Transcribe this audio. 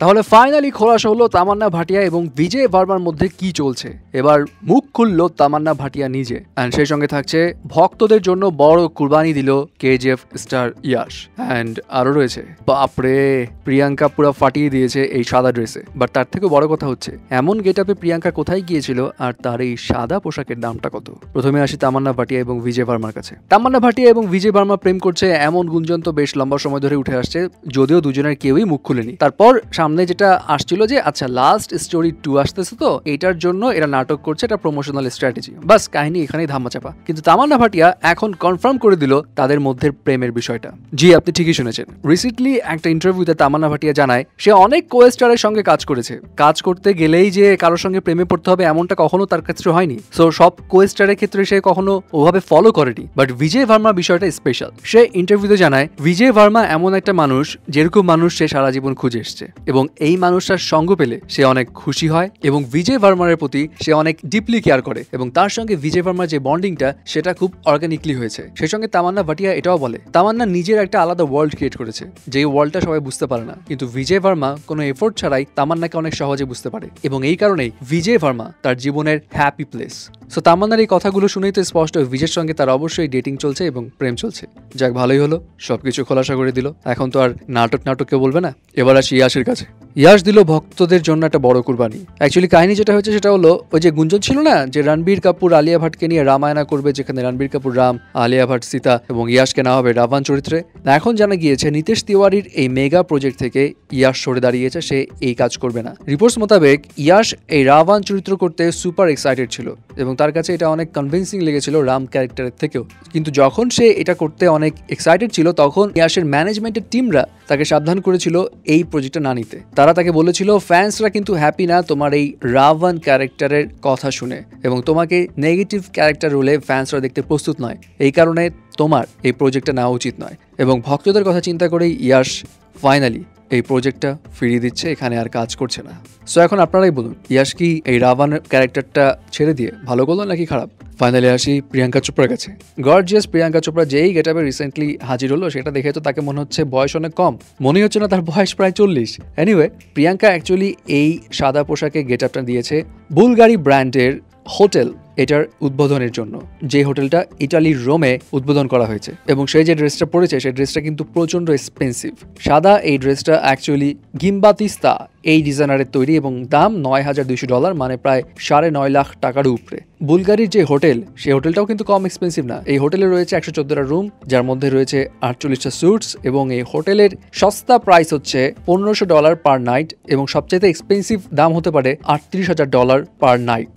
তাহলে ফাইনালি খোলাসা হলো তামান্না, ভাটিয়া এবং বিজয় ভার্মার মধ্যে কি চলছে? এবার মুখ খুলল তামান্না, ভাটিয়া নিজে। অ্যান্ড সেই সঙ্গে থাকছে ভক্তদের জন্য বড় কুরবানি দিল কেজিএফ স্টার ইয়াশ। অ্যান্ড আরও রয়েছে। বাপরে, প্রিয়াঙ্কা পুরো ফাটিয়ে দিয়েছে এই সাদা ড্রেসে বাট তার থেকে বড় কথা হচ্ছে, এমন গেট আপে প্রিয়াঙ্কা কোথায় গিয়েছিল আর তার এই সাদা পোশাকের দামটা কত? প্রথমে আসি তামান্না, ভাটিয়া এবং বিজয় ভার্মার কাছে। তামান্না, ভাটিয়া এবং বিজয় ভার্মা প্রেম করছে এমন গুঞ্জন তো বেশ লম্বা সময় ধরে উঠে আসছে, যদিও দুজনের কেউই মুখ খুলেনি। তারপর সামনে যেটা আসছিল যে আচ্ছা লাস্ট স্টোরি টু আসতেছে তো এটার জন্য এরা নাটক করছে, এটা প্রমোশনাল স্ট্র্যাটেজি বাস, কাহিনী এখানেই ধামাচাপা। কিন্তু তামান্না ভাটিয়া এখন কনফার্ম করে দিল তাদের মধ্যে প্রেমের বিষয়টা। জি, আপনি ঠিকই শুনেছেন। রিসেন্টলি একটা ইন্টারভিউতে তামান্না ভাটিয়া জানায়, সে অনেক কোয়েস্টারের সঙ্গে কাজ করেছে। কাজ করতে গেলেই যে কারোর সঙ্গে প্রেমে পড়তে হবে এমনটা কখনো তার ক্ষেত্রে হয়নি। সো সব কোয়েস্টারের ক্ষেত্রে সে কখনো ওভাবে ফলো করেনি। বাট বিজয় ভার্মা বিষয়টা স্পেশাল সে ইন্টারভিউতে জানায় বিজয় ভার্মা এমন একটা মানুষ, যেরকম মানুষ সে সারা জীবন খুঁজে এসছে। এবং এই মানুষটার সঙ্গ পেলে সে অনেক খুশি হয় এবং বিজয় ভার্মার প্রতি সে অনেক ডিপলি কেয়ার করে এবং তার সঙ্গে বিজয় ভার্মার যে বন্ডিংটা সেটা খুব অর্গানিকলি হয়েছে। সেই সঙ্গে তামান্না ভাটিয়া এটাও বলে, তামান্না নিজের একটা আলাদা ওয়ার্ল্ড ক্রিয়েট করেছে, যে ওয়ার্ল্ডটা সবাই বুঝতে পারে না। কিন্তু বিজয় ভার্মা কোনো এফোর্ট ছাড়াই তামান্নাকে অনেক সহজে বুঝতে পারে এবং এই কারণেই বিজয় ভার্মা তার জীবনের হ্যাপি প্লেস সো তামান্নার এই কথাগুলো শুনেই তো স্পষ্ট বিজয়ের সঙ্গে তার অবশ্যই ডেটিং চলছে এবং প্রেম চলছে। যাক, ভালোই হলো। সবকিছু খোলাসা করে দিল। এখন তো আর নাটক নাটক কেউ বলবে না। এবার আসি ইয়াসের কাছে। ইয়াস দিল ভক্তদের জন্য একটা বড় কুরবানি। অ্যাকচুয়ালি কাহিনী যেটা হয়েছে সেটা হলো, ওই যে গুঞ্জন ছিল না, যে রণবীর কাপুর, আলিয়া ভাটকে নিয়ে রামায়ণা করবে, যেখানে রণবীর কাপুর, রাম, আলিয়া ভাট, সীতা এবং ইয়াসকে না হবে রাভান চরিত্রে। এখন জানা গিয়েছে, নিতেশ তিওয়ারির এই মেগা প্রজেক্ট থেকে ইয়াস সরে দাঁড়িয়েছে, সে এই কাজ করবে না। রিপোর্টস মোতাবেক, ইয়াস এই রাভান চরিত্র করতে সুপার এক্সাইটেড ছিল এবং তার কাছে এটা অনেক কনভিন্সিং লেগেছিল রাম ক্যারেক্টারের থেকেও। কিন্তু যখন সে এটা করতে অনেক এক্সাইটেড ছিল, তখন ইয়াসের ম্যানেজমেন্টের টিমরা তাকে সাবধান করেছিল এই প্রজেক্টটা না নিতে। তারা তাকে বলেছিল ফ্যান্সরা কিন্তু হ্যাপি না তোমার এই রাভান ক্যারেক্টারের কথা শুনে এবং তোমাকে নেগেটিভ ক্যারেক্টার রোলে ফ্যান্সরা দেখতে প্রস্তুত নয়। এই কারণে তোমার এই প্রজেক্টটা নেওয়া উচিত নয়। এবং ভক্তদের কথা চিন্তা করেই ইয়াস ফাইনালি এই প্রজেক্টটা ফিরিয়ে দিচ্ছে, এখানে আর কাজ করছে না। সো এখন আপনারাই বলুন ইয়াস কি এই রাভান ক্যারেক্টারটা ছেড়ে দিয়ে ভালো করল নাকি খারাপ? ফাইনালি আসি প্রিয়াঙ্কা চোপড়ার কাছে। গর্জিয়াস প্রিয়াঙ্কা চোপড়া যেই গেটাবে রিসেন্টলি হাজির হলো, সেটা দেখে তো তাকে মনে হচ্ছে বয়স অনেক কম। মনে হচ্ছে না তার বয়স প্রায় চল্লিশ। এনিওয়ে প্রিয়াঙ্কা অ্যাকচুয়ালি এই সাদা পোশাকে গেট আপটা দিয়েছে বুলগারি ব্র্যান্ডের হোটেল এটার উদ্বোধনের জন্য। যে হোটেলটা ইটালির রোমে উদ্বোধন করা হয়েছে এবং সেই যে ড্রেসটা পরেছে সেই ড্রেসটা কিন্তু প্রচণ্ড এক্সপেন্সিভ সাদা এই ড্রেসটা অ্যাকচুয়ালি গিম্বাতিস্তা এই ডিজাইনারের তৈরি এবং দাম নয় হাজার দুইশো ডলার মানে প্রায় সাড়ে নয় লাখ টাকার উপরে। বুলগারির যে হোটেল সেই হোটেলটাও কিন্তু কম এক্সপেন্সিভ না। এই হোটেলে রয়েছে একশো চোদ্দটা রুম, যার মধ্যে রয়েছে আটচল্লিশটা স্যুটস এবং এই হোটেলের সস্তা প্রাইস হচ্ছে পনেরোশো ডলার পার নাইট এবং সবচেয়ে এক্সপেন্সিভ দাম হতে পারে আটত্রিশ হাজার ডলার পার নাইট